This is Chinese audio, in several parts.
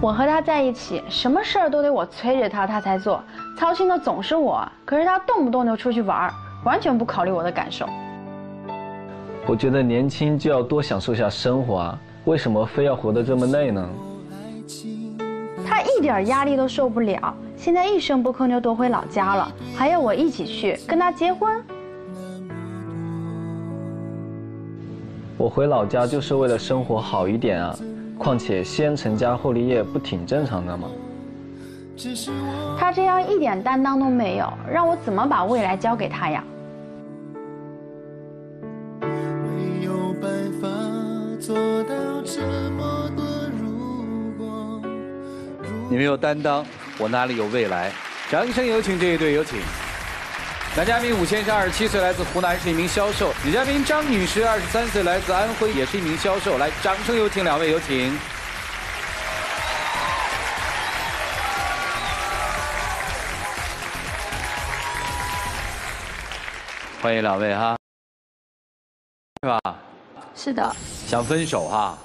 我和他在一起，什么事儿都得我催着他，他才做，操心的总是我。可是他动不动就出去玩，完全不考虑我的感受。我觉得年轻就要多享受下生活啊，为什么非要活得这么累呢？他一点压力都受不了，现在一声不吭就躲回老家了，还要我一起去跟他结婚。我回老家就是为了生活好一点啊。况且先成家后立业不挺正常的吗？他这样一点担当都没有，让我怎么把未来交给他呀？你没有担当，我哪里有未来？掌声有请这一对，有请。男嘉宾武先生，二十七岁，来自湖南，是一名销售。女嘉宾张女士，二十三岁，来自安徽，也是一名销售。来，掌声有请两位，有请。欢迎两位哈，是吧？是的。想分手哈？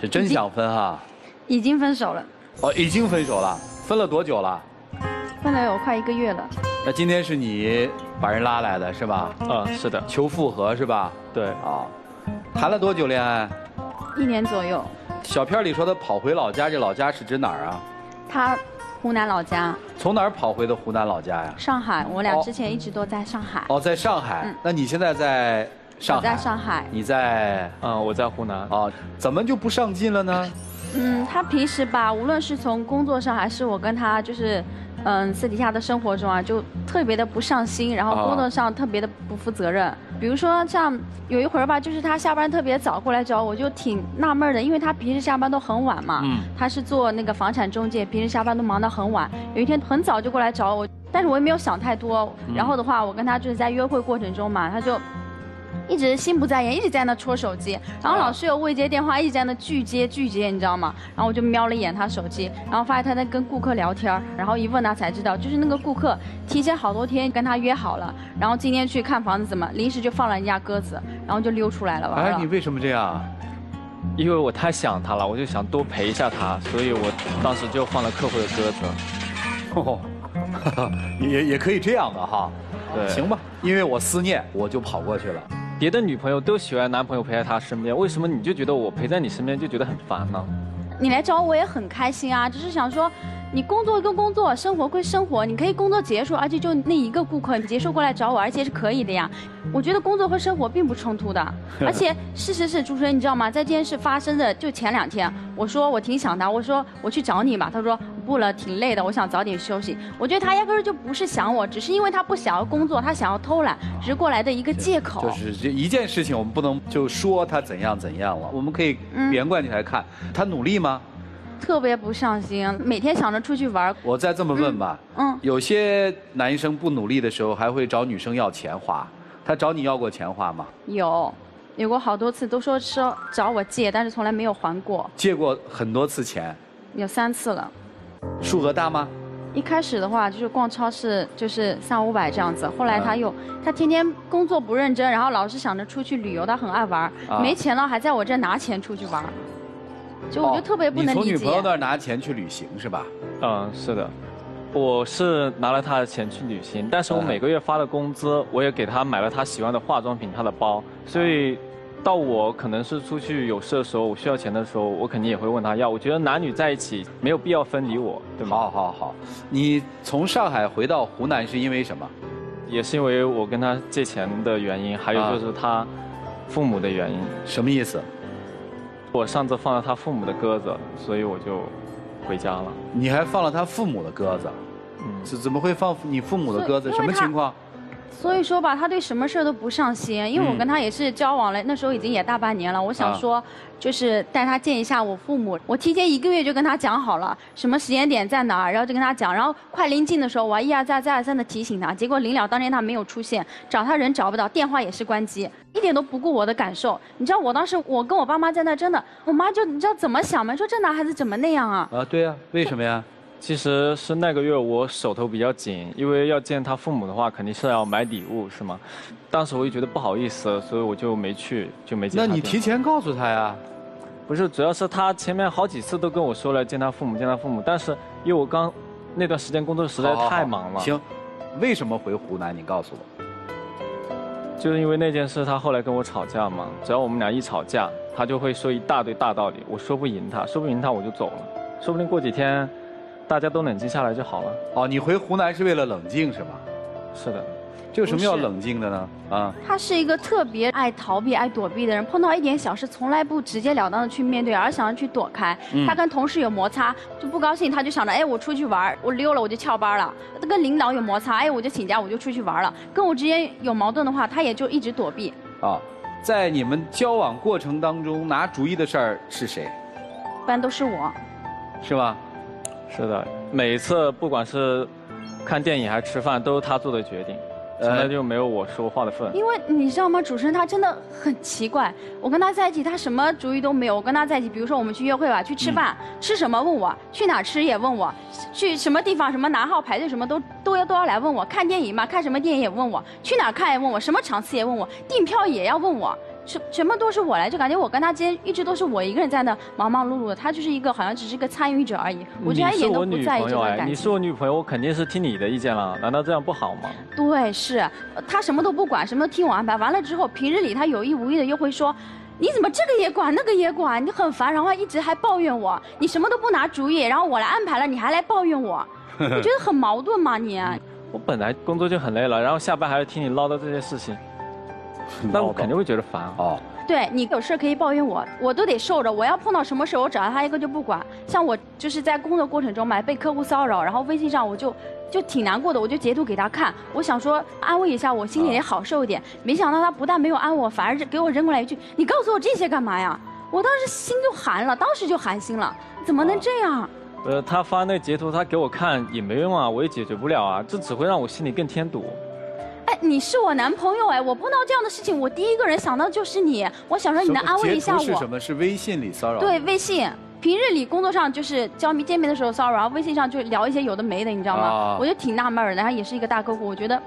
是真想分哈？已经分手了。哦，已经分手了。分了多久了？分了有快一个月了。那今天是你把人拉来的是吧？嗯，是的。求复合是吧？对。啊，谈了多久恋爱？一年左右。小片里说他跑回老家，这老家是指哪儿啊？他湖南老家。从哪儿跑回的湖南老家呀？上海，我俩之前一直都在上海。哦，在上海。嗯。那你现在在上海？我在上海。你在？嗯，我在湖南。哦，怎么就不上进了呢？嗯，他平时吧，无论是从工作上还是我跟他就是。嗯，私底下的生活中啊，就特别的不上心，然后工作上特别的不负责任。比如说像有一会儿吧，就是他下班特别早过来找我，就挺纳闷的，因为他平时下班都很晚嘛。嗯。他是做那个房产中介，平时下班都忙到很晚。有一天很早就过来找我，但是我也没有想太多。然后的话，我跟他就是在约会过程中嘛，他就。一直心不在焉，一直在那戳手机，然后老师有未接电话，一直在那拒接拒接，你知道吗？然后我就瞄了一眼他手机，然后发现他在跟顾客聊天，然后一问他才知道，就是那个顾客提前好多天跟他约好了，然后今天去看房子怎么临时就放了人家鸽子，然后就溜出来了。哎，你为什么这样？因为我太想他了，我就想多陪一下他，所以我当时就放了客户的鸽子。哦，也也可以这样的哈。对，行吧，因为我思念，我就跑过去了。别的女朋友都喜欢男朋友陪在她身边，为什么你就觉得我陪在你身边就觉得很烦呢？你来找我也很开心啊，只是想说，你工作归工作，生活归生活，你可以工作结束，而且就那一个顾客，你结束过来找我，而且是可以的呀。我觉得工作和生活并不冲突的，而且事实是，主持人你知道吗？在这件事发生的就前两天，我说我挺想他，我说我去找你吧，他说。不了，挺累的，我想早点休息。我觉得他压根儿就不是想我，只是因为他不想要工作，他想要偷懒，只是过来的一个借口。就是这一件事情，我们不能就说他怎样怎样了，我们可以连贯起来看。他努力吗？特别不上心，每天想着出去玩。我再这么问吧，嗯，有些男生不努力的时候，还会找女生要钱花。他找你要过钱花吗？有，有过好多次，都说说找我借，但是从来没有还过。借过很多次钱？有三次了。数额大吗？一开始的话就是逛超市，就是三五百这样子。后来他又他天天工作不认真，然后老是想着出去旅游，他很爱玩。没钱了还在我这拿钱出去玩，就我就特别不能理解。你从女朋友那儿拿钱去旅行是吧？嗯，是的，我是拿了她的钱去旅行，但是我每个月发的工资，我也给她买了她喜欢的化妆品、她的包，所以。到我可能是出去有事的时候，我需要钱的时候，我肯定也会问她要。我觉得男女在一起没有必要分离我，对吗？好，好，好。你从上海回到湖南是因为什么？也是因为我跟他借钱的原因，还有就是他父母的原因。什么意思？我上次放了他父母的鸽子，所以我就回家了。你还放了他父母的鸽子？嗯。怎怎么会放你父母的鸽子？什么情况？所以说吧，他对什么事儿都不上心，因为我跟他也是交往了，那时候已经也大半年了。我想说，就是带他见一下我父母。我提前一个月就跟他讲好了，什么时间点在哪儿，然后就跟他讲。然后快临近的时候，我还一而再、再而三的提醒他。结果临了当天他没有出现，找他人找不到，电话也是关机，一点都不顾我的感受。你知道我当时我跟我爸妈在那，真的，我妈就你知道怎么想吗？说这男孩子怎么那样啊？啊，对呀，为什么呀？其实是那个月我手头比较紧，因为要见他父母的话，肯定是要买礼物，是吗？当时我就觉得不好意思，所以我就没去，就没见。那你提前告诉他呀？不是，主要是他前面好几次都跟我说了见他父母，见他父母，但是因为我刚那段时间工作实在太忙了，行，为什么回湖南？你告诉我。就是因为那件事，他后来跟我吵架嘛，只要我们俩一吵架，他就会说一大堆大道理，我说不赢他，说不赢他我就走了，说不定过几天大家都冷静下来就好了。哦，你回湖南是为了冷静是吗？是的，这有什么要冷静的呢？啊，他是一个特别爱逃避、爱躲避的人，碰到一点小事从来不直截了当的去面对，而想要去躲开。嗯他跟同事有摩擦就不高兴，他就想着，哎，我出去玩儿，我溜了我就翘班了。跟领导有摩擦，哎，我就请假，我就出去玩了。跟我之间有矛盾的话，他也就一直躲避。啊，在你们交往过程当中拿主意的事儿是谁？一般都是我。是吧？是的，每一次不管是看电影还是吃饭，都是他做的决定，从来就没有我说话的份。因为你知道吗，主持人他真的很奇怪。我跟他在一起，他什么主意都没有。我跟他在一起，比如说我们去约会吧，去吃饭，吃什么问我，去哪吃也问我，去什么地方什么拿号排队什么都都要都要来问我。看电影嘛，看什么电影也问我，去哪看也问我，什么场次也问我，订票也要问我。什什么都是我来，就感觉我跟他之间一直都是我一个人在那忙忙碌碌的，他就是一个好像只是一个参与者而已。我觉得他一点都你是我女不在意这朋友哎，段感情。你是我女朋友，我肯定是听你的意见了，难道这样不好吗？对，是呃他什么都不管，什么都听我安排。完了之后，平日里他有意无意的又会说，你怎么这个也管，那个也管，你很烦，然后一直还抱怨我，你什么都不拿主意，然后我来安排了，你还来抱怨我，我觉得很矛盾嘛你。我本来工作就很累了，然后下班还要听你唠叨这些事情，那我肯定会觉得烦啊。哦，对你有事可以抱怨我，我都得受着。我要碰到什么事，我找他一个就不管。像我就是在工作过程中嘛，被客户骚扰，然后微信上我就就挺难过的，我就截图给他看，我想说安慰一下我，心里也好受一点。没想到他不但没有安慰我，反而是给我扔过来一句：“你告诉我这些干嘛呀？”我当时心就寒了，当时就寒心了，怎么能这样？呃，他发那截图，他给我看也没用啊，我也解决不了啊，这只会让我心里更添堵。哎，你是我男朋友哎，我碰到这样的事情，我第一个人想到就是你，我想说你能安慰一下我是什。么？是微信里骚扰？对，，微信。平日里工作上就是交面见面的时候骚扰，然后微信上就聊一些有的没的，你知道吗？啊我就挺纳闷儿的，然后也是一个大客户，我觉得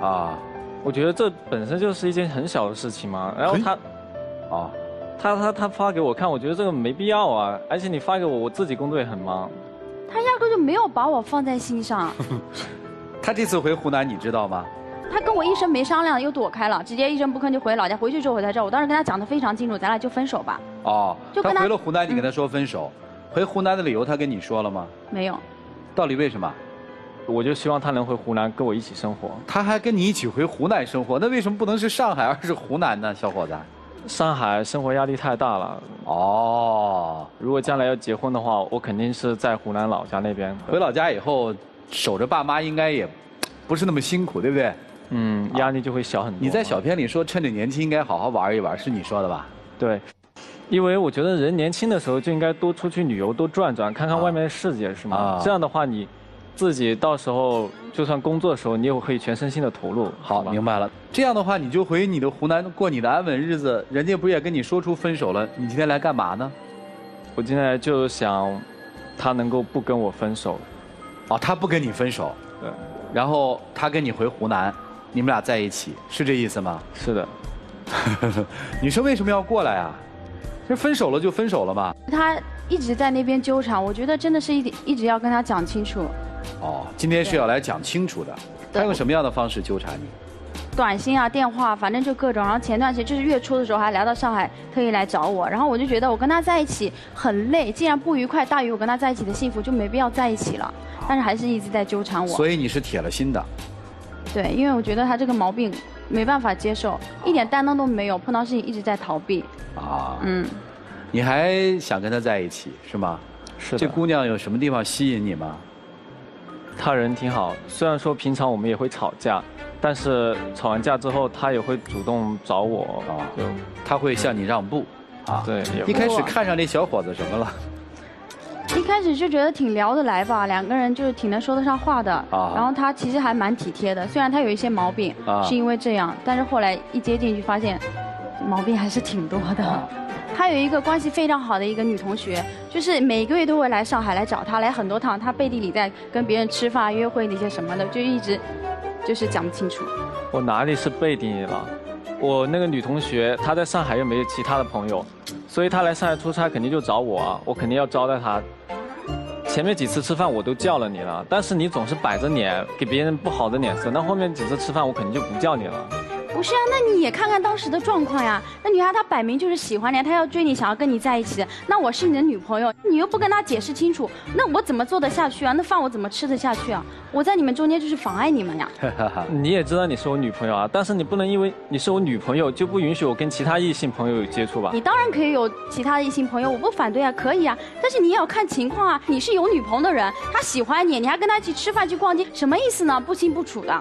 啊，我觉得这本身就是一件很小的事情嘛，然后他啊，他他他发给我看，我觉得这个没必要啊，而且你发给我，我自己工作也很忙。他压根就没有把我放在心上，他这次回湖南你知道吗？他跟我一声没商量又躲开了，直接一声不吭就回老家。回去之后我才知道，我当时跟他讲的非常清楚，咱俩就分手吧。哦，他就跟他回了湖南，你跟他说分手，回湖南的理由他跟你说了吗？没有，到底为什么？我就希望他能回湖南跟我一起生活。他还跟你一起回湖南生活，那为什么不能是上海而是湖南呢，小伙子？上海生活压力太大了，哦，如果将来要结婚的话，我肯定是在湖南老家那边。回老家以后守着爸妈应该也不是那么辛苦，对不对？嗯，压力就会小很多。你在小片里说趁着年轻应该好好玩一玩，是你说的吧？对，因为我觉得人年轻的时候就应该多出去旅游，多转转，看看外面的世界，是吗？啊这样的话，你自己到时候就算工作的时候，你也可以全身心的投入。好，明白了。这样的话，你就回你的湖南过你的安稳日子，人家不也跟你说出分手了？你今天来干嘛呢？我今天就想，他能够不跟我分手。哦，他不跟你分手，对，然后他跟你回湖南，你们俩在一起，是这意思吗？是的，女生为什么要过来啊？这分手了就分手了嘛。他一直在那边纠缠，我觉得真的是一一直要跟他讲清楚。哦，今天是要来讲清楚的。他用什么样的方式纠缠你？短信啊、电话，反正就各种。然后前段时间就是月初的时候还来到上海，特意来找我。然后我就觉得我跟他在一起很累，既然不愉快大于我跟他在一起的幸福，就没必要在一起了。但是还是一直在纠缠我。所以你是铁了心的。对，因为我觉得他这个毛病没办法接受，一点担当都没有，碰到事情一直在逃避。啊，嗯，你还想跟他在一起是吗？是的。这姑娘有什么地方吸引你吗？他人挺好，虽然说平常我们也会吵架，但是吵完架之后，他也会主动找我啊就她会向你让步啊？对，一开始看上那小伙子什么了？一开始就觉得挺聊得来吧，两个人就是挺能说得上话的。啊然后他其实还蛮体贴的，虽然他有一些毛病，啊是因为这样，但是后来一接近就发现，毛病还是挺多的。啊他有一个关系非常好的一个女同学，就是每个月都会来上海来找他，来很多趟。他背地里在跟别人吃饭、约会那些什么的，就一直就是讲不清楚。我哪里是背地里了？我那个女同学，她在上海又没有其他的朋友，所以他来上海出差肯定就找我，我肯定要招待他。前面几次吃饭我都叫了你了，但是你总是摆着脸给别人不好的脸色，那后面几次吃饭我肯定就不叫你了。不是啊，那你也看看当时的状况呀。那女孩她摆明就是喜欢你，她要追你，想要跟你在一起。那我是你的女朋友，你又不跟她解释清楚，那我怎么做得下去啊？那饭我怎么吃得下去啊？我在你们中间就是妨碍你们呀。你也知道你是我女朋友啊，但是你不能因为你是我女朋友就不允许我跟其他异性朋友有接触吧？你当然可以有其他异性朋友，我不反对啊，可以啊。但是你也要看情况啊。你是有女朋友的人，她喜欢你，你还跟她一起吃饭去逛街，什么意思呢？不清不楚的。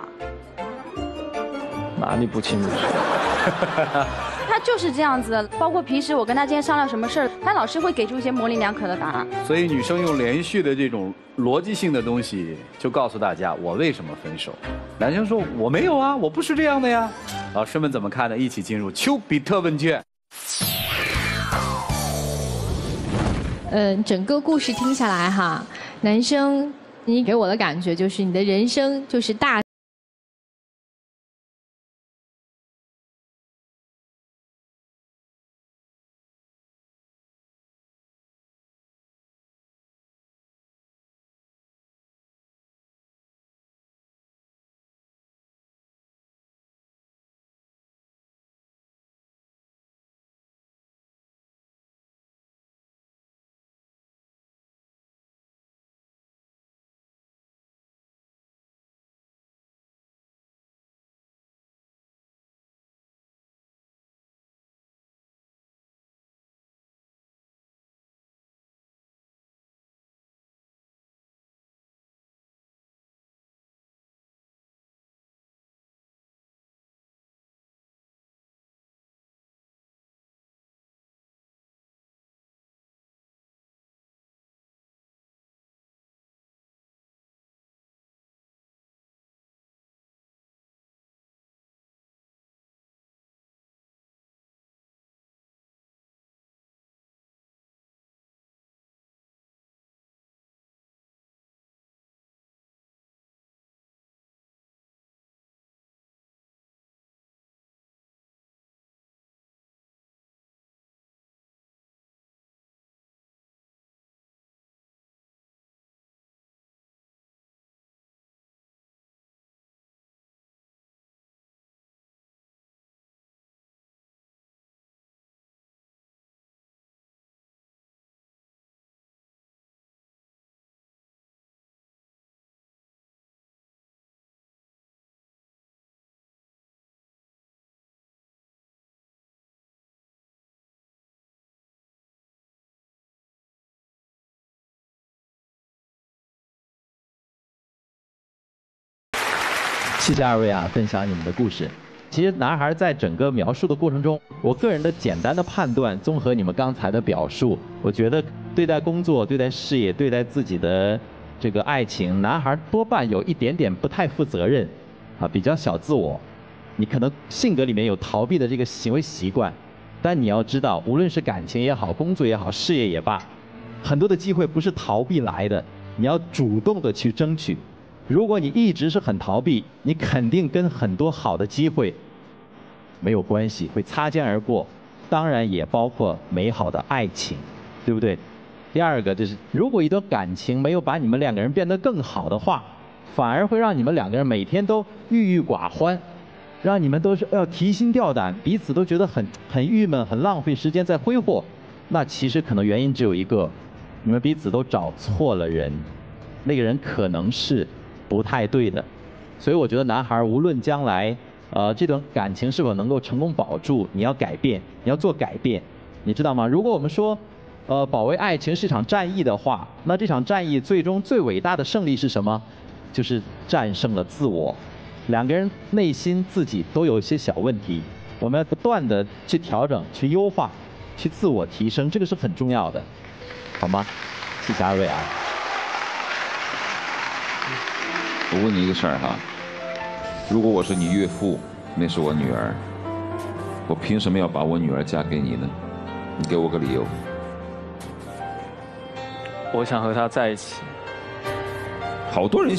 哪里不清楚？他就是这样子，包括平时我跟他今天商量什么事儿，他老是会给出一些模棱两可的答案。所以女生用连续的这种逻辑性的东西，就告诉大家我为什么分手。男生说我没有啊，我不是这样的呀。老师们怎么看呢？一起进入丘比特问卷。嗯，整个故事听下来哈，男生，你给我的感觉就是你的人生就是大。谢谢二位啊，分享你们的故事。其实男孩在整个描述的过程中，我个人的简单的判断，综合你们刚才的表述，我觉得对待工作、对待事业、对待自己的这个爱情，男孩多半有一点点不太负责任，啊，比较小自我。你可能性格里面有逃避的这个行为习惯，但你要知道，无论是感情也好，工作也好，事业也罢，很多的机会不是逃避来的，你要主动的去争取。如果你一直是很逃避，你肯定跟很多好的机会没有关系，会擦肩而过。当然也包括美好的爱情，对不对？第二个就是，如果一段感情没有把你们两个人变得更好的话，反而会让你们两个人每天都郁郁寡欢，让你们都是要提心吊胆，彼此都觉得很很郁闷，很浪费时间在挥霍。那其实可能原因只有一个，你们彼此都找错了人，那个人可能是。不太对的，所以我觉得男孩无论将来，呃，这段感情是否能够成功保住，你要改变，你要做改变，你知道吗？如果我们说，呃，保卫爱情是一场战役的话，那这场战役最终最伟大的胜利是什么？就是战胜了自我。两个人内心自己都有一些小问题，我们要不断的去调整、去优化、去自我提升，这个是很重要的，好吗？谢谢二位啊。我问你一个事儿哈，如果我是你岳父，那是我女儿，我凭什么要把我女儿嫁给你呢？你给我个理由。我想和她在一起。好多人。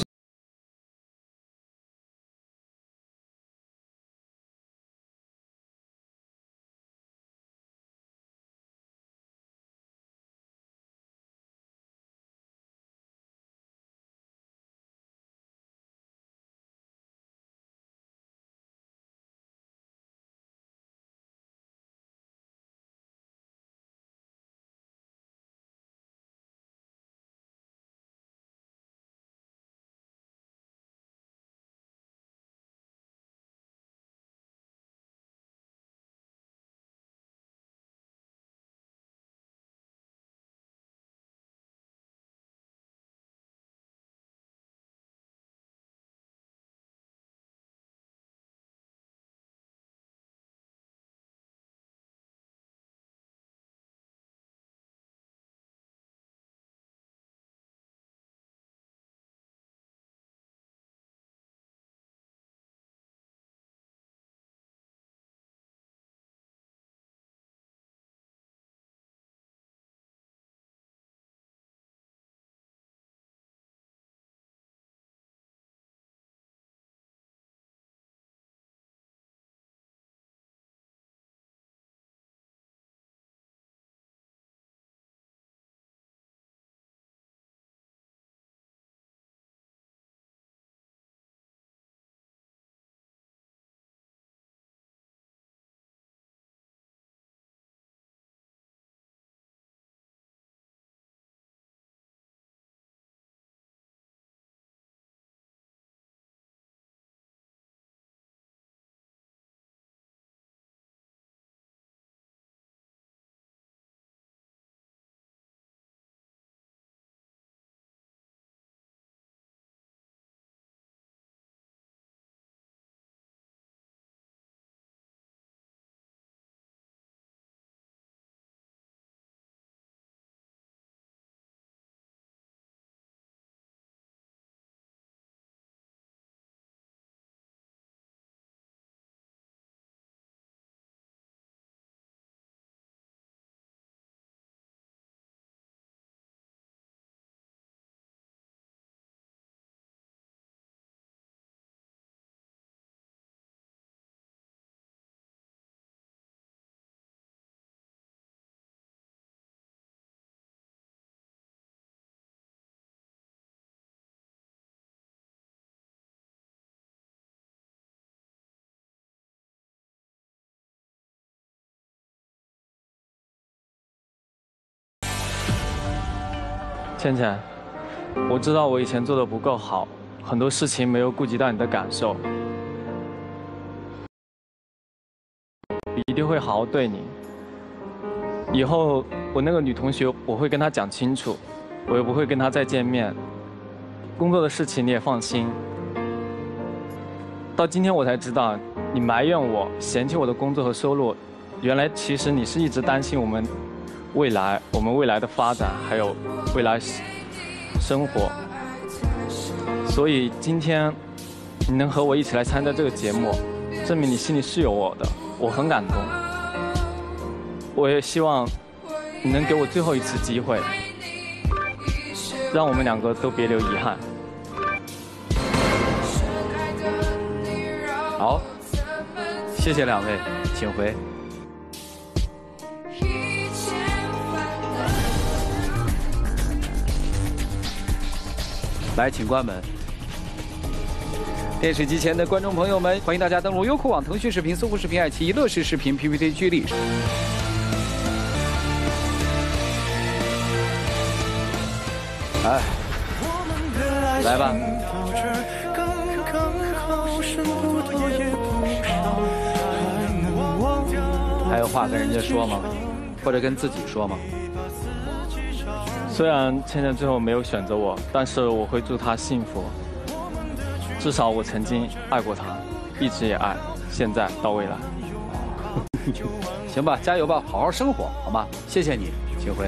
倩倩，我知道我以前做的不够好，很多事情没有顾及到你的感受，一定会好好对你。以后我那个女同学，我会跟她讲清楚，我也不会跟她再见面。工作的事情你也放心。到今天我才知道，你埋怨我嫌弃我的工作和收入，原来其实你是一直担心我们未来，我们未来的发展，还有未来生活。所以今天你能和我一起来参加这个节目，证明你心里是有我的，我很感动。我也希望你能给我最后一次机会，让我们两个都别留遗憾。好，谢谢两位，请回。来，请关门。电视机前的观众朋友们，欢迎大家登录优酷网、腾讯视频、搜狐视频、爱奇艺、乐视视频、PPT 剧力。哎，来吧。还有话跟人家说吗？或者跟自己说吗？虽然倩倩最后没有选择我，但是我会祝她幸福。至少我曾经爱过她，一直也爱，现在到未来。行吧，加油吧，好好生活，好吗？谢谢你，秦辉。